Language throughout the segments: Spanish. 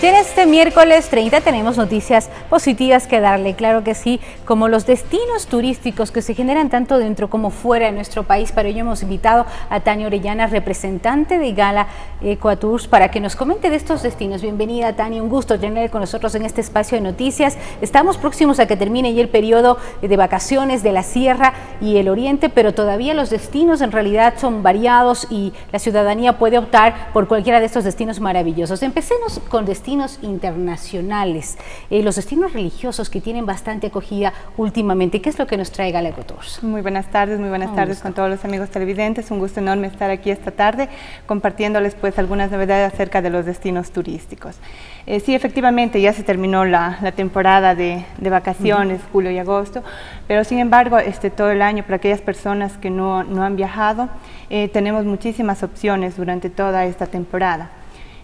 Y en este miércoles 30 tenemos noticias positivas que darle, claro que sí, como los destinos turísticos que se generan tanto dentro como fuera de nuestro país. Para ello hemos invitado a Tania Orellana, representante de Gala Equatours, para que nos comente de estos destinos. Bienvenida Tania, un gusto tener con nosotros en este espacio de noticias. Estamos próximos a que termine ya el periodo de vacaciones de la Sierra y el Oriente, pero todavía los destinos en realidad son variados y la ciudadanía puede optar por cualquiera de estos destinos maravillosos. Empecemos con destinos destinos internacionales, eh, los destinos religiosos que tienen bastante acogida últimamente. ¿Qué es lo que nos trae Galeco Tours? Muy buenas tardes, muy buenas tardes con todos los amigos televidentes. Un gusto enorme estar aquí esta tarde compartiéndoles pues algunas novedades acerca de los destinos turísticos. Eh, sí, efectivamente, ya se terminó la, temporada de, vacaciones, julio y agosto, pero sin embargo, este, todo el año, para aquellas personas que no, han viajado, eh, tenemos muchísimas opciones durante toda esta temporada.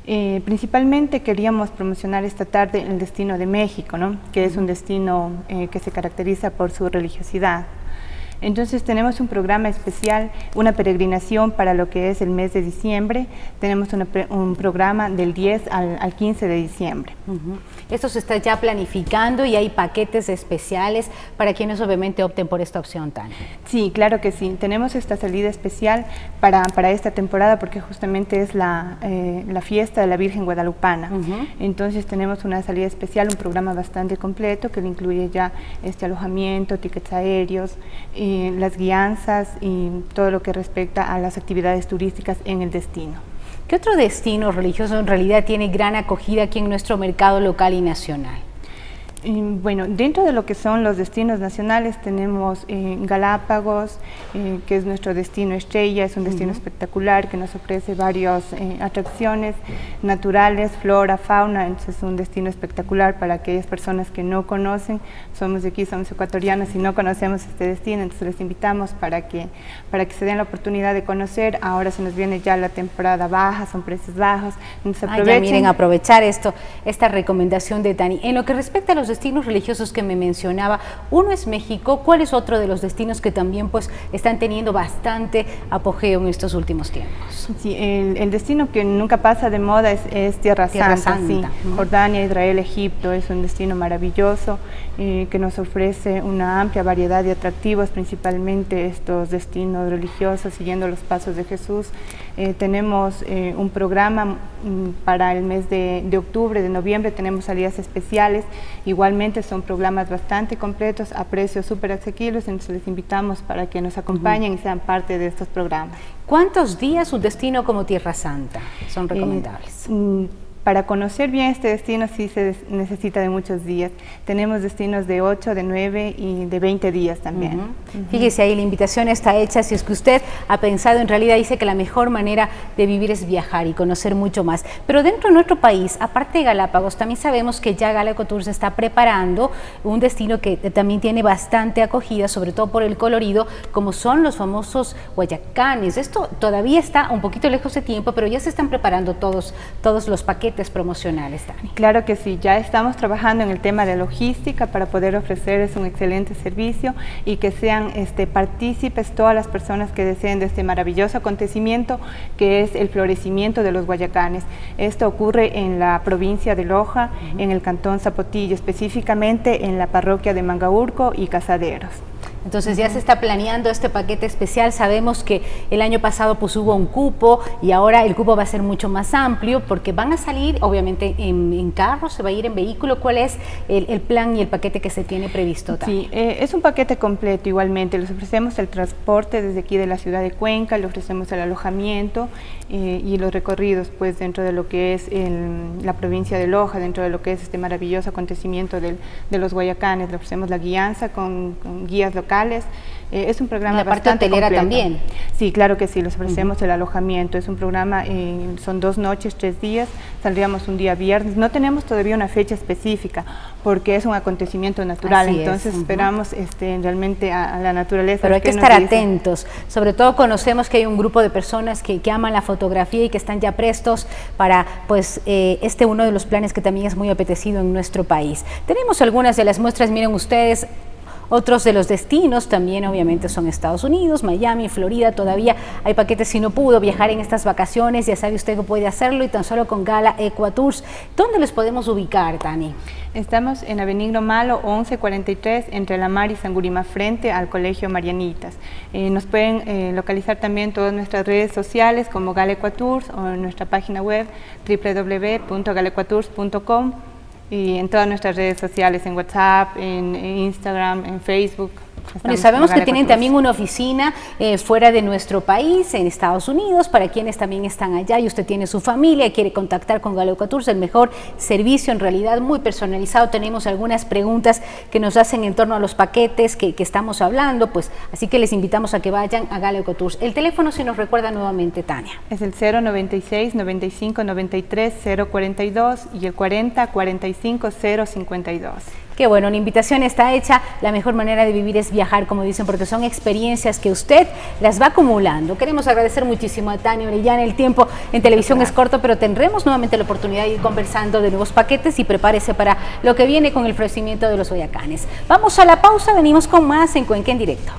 Eh, principalmente queríamos promocionar esta tarde el destino de México, ¿no? que es un destino eh, que se caracteriza por su religiosidad. Entonces tenemos un programa especial, una peregrinación para lo que es el mes de diciembre. Tenemos un programa del 10 al, 15 de diciembre. Esto se está ya planificando y hay paquetes especiales para quienes obviamente opten por esta opción, Tania. Sí, claro que sí. Tenemos esta salida especial para, para esta temporada porque justamente es la, eh, la fiesta de la Virgen Guadalupana. Entonces tenemos una salida especial, un programa bastante completo que le incluye ya este alojamiento, tickets aéreos, las guianzas y todo lo que respecta a las actividades turísticas en el destino. ¿Qué otro destino religioso en realidad tiene gran acogida aquí en nuestro mercado local y nacional? Bueno, dentro de lo que son los destinos nacionales tenemos eh, Galápagos, eh, que es nuestro destino estrella, es un destino espectacular que nos ofrece varias eh, atracciones naturales, flora, fauna, entonces es un destino espectacular para aquellas personas que no conocen, somos de aquí, somos ecuatorianos y no conocemos este destino, entonces les invitamos para que, para que se den la oportunidad de conocer, ahora se nos viene ya la temporada baja, son precios bajos, entonces aprovechen. miren, aprovechar esto, esta recomendación de Tani. En lo que respecta a los destinos religiosos que me mencionaba, uno es México, ¿cuál es otro de los destinos que también pues están teniendo bastante apogeo en estos últimos tiempos? Sí, el, destino que nunca pasa de moda es, Tierra, Santa, Jordania, Israel, Egipto, es un destino maravilloso eh, que nos ofrece una amplia variedad de atractivos, principalmente estos destinos religiosos siguiendo los pasos de Jesús. Eh, tenemos eh, un programa mm, para el mes de, de octubre, de noviembre, tenemos salidas especiales, igual Igualmente son programas bastante completos a precios súper asequibles, entonces les invitamos para que nos acompañen y sean parte de estos programas. ¿Cuántos días un destino como Tierra Santa son eh, recomendables? Mm, para conocer bien este destino sí se necesita de muchos días. Tenemos destinos de 8, de 9 y de 20 días también. Fíjese ahí, la invitación está hecha. Si es que usted ha pensado, en realidad dice que la mejor manera de vivir es viajar y conocer mucho más. Pero dentro de nuestro país, aparte de Galápagos, también sabemos que ya Galaco Tours está preparando un destino que también tiene bastante acogida, sobre todo por el colorido, como son los famosos Guayacanes. Esto todavía está un poquito lejos de tiempo, pero ya se están preparando todos, todos los paquetes promocionales, Dani. Claro que sí, ya estamos trabajando en el tema de logística para poder ofrecerles un excelente servicio y que sean este, partícipes todas las personas que deseen de este maravilloso acontecimiento que es el florecimiento de los guayacanes. Esto ocurre en la provincia de Loja, en el cantón Zapotillo, específicamente en la parroquia de Mangaurco y Casaderos. Entonces ya se está planeando este paquete especial. Sabemos que el año pasado pues hubo un cupo y ahora el cupo va a ser mucho más amplio porque van a salir obviamente en, carro, se va a ir en vehículo. ¿Cuál es el, plan y el paquete que se tiene previsto? Sí, eh, es un paquete completo igualmente. Les ofrecemos el transporte desde aquí de la ciudad de Cuenca, le ofrecemos el alojamiento eh, y los recorridos pues dentro de lo que es la provincia de Loja, dentro de lo que es este maravilloso acontecimiento de los Guayacanes. Le ofrecemos la guianza con guías locales eh, es un programa la parte hotelera también. Sí, claro que sí, les ofrecemos el alojamiento. Es un programa, eh, son dos noches, tres días, saldríamos un día viernes. No tenemos todavía una fecha específica porque es un acontecimiento natural, entonces esperamos este, realmente a, la naturaleza. Pero hay que estar atentos, sobre todo conocemos que hay un grupo de personas que, que, aman la fotografía y que están ya prestos para pues eh, este uno de los planes que también es muy apetecido en nuestro país. Tenemos algunas de las muestras, miren ustedes, Otros de los destinos también obviamente son Estados Unidos, Miami, Florida, todavía hay paquetes si no pudo viajar en estas vacaciones, ya sabe usted que puede hacerlo y tan solo con Gala Equatours. ¿Dónde los podemos ubicar, Tani? Estamos en Avenida Malo 1143 entre La Mar y Sangurima frente al Colegio Marianitas. Eh, nos pueden eh, localizar también todas nuestras redes sociales como Gala Equatours o en nuestra página web www.galequatours.com y en todas nuestras redes sociales, en WhatsApp, en Instagram, en Facebook. Bueno, sabemos que tienen también una oficina eh, fuera de nuestro país, en Estados Unidos, para quienes también están allá y usted tiene su familia y quiere contactar con Galeuca Tours, el mejor servicio en realidad muy personalizado. Tenemos algunas preguntas que nos hacen en torno a los paquetes que, estamos hablando, pues así que les invitamos a que vayan a Galeuca Tours. El teléfono si nos recuerda nuevamente, Tania. Es el 096 95 93 042 y el 40 45 052. Qué bueno, la invitación está hecha. La mejor manera de vivir es viajar, como dicen, porque son experiencias que usted las va acumulando. Queremos agradecer muchísimo a Tania Orellana. El tiempo en televisión es corto, pero tendremos nuevamente la oportunidad de ir conversando de nuevos paquetes y prepárese para lo que viene con el florecimiento de los Boyacanes. Vamos a la pausa, venimos con más en Cuenca en directo.